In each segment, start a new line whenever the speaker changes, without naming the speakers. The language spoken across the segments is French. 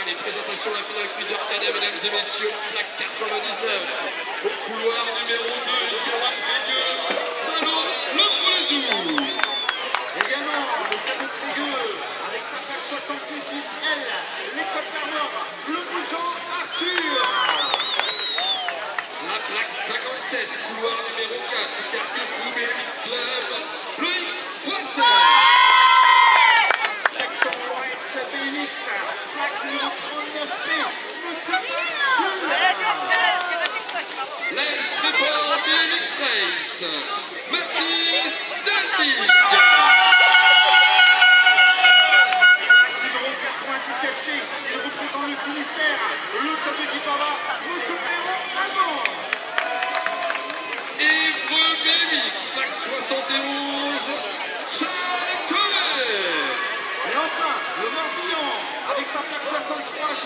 Allez, présentation à final plusieurs cadets, mesdames et messieurs, plaque 99, au couloir numéro 2, Yoram Prédieu, Malo Lefrezou.
Également, le cadet Prédieu, avec sa plaque 70, elle, l'école d'Armor, le bougeant Arthur.
La plaque 57, couloir numéro 4.
Le Morbihan, avec sa plaque 63G,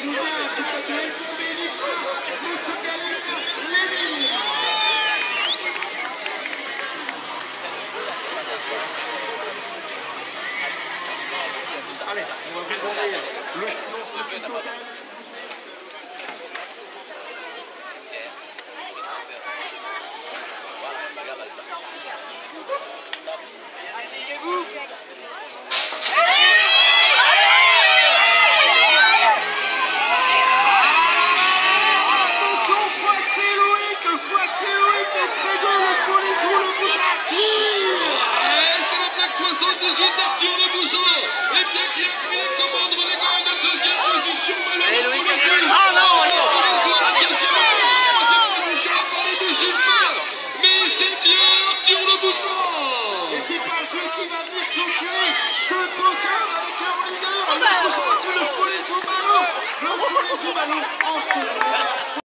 il nous vient du côté de on va demander le silence le plus total. 18 Arthur Le Bougeon.
Et bien qui a pris les commandes reléguant en deuxième position.
Eh ah non,
non. La deuxième position à. Mais c'est bien Arthur Le Bougeon.
Et c'est pas un jeu qui va venir clôturer ce avec un leader. Ah bah. Tu le sous ballon. Le foules sous ballon en